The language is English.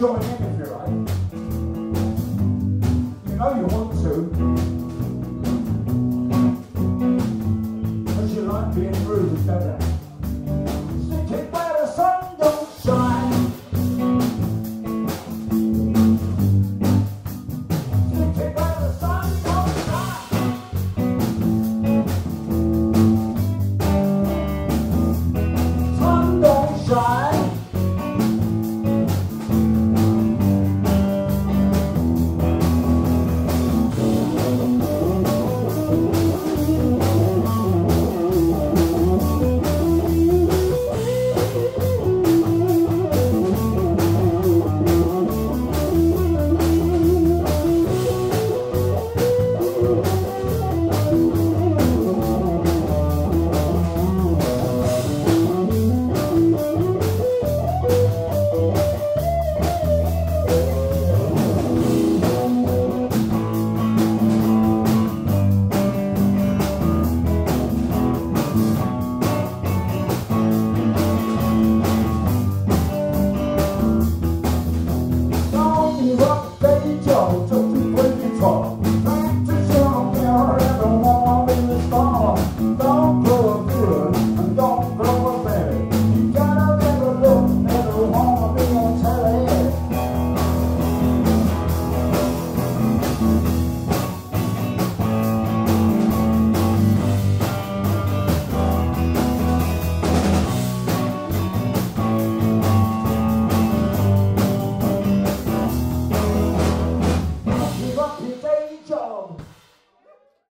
join in if you like. You know you want to. Because you like being rude, don't you?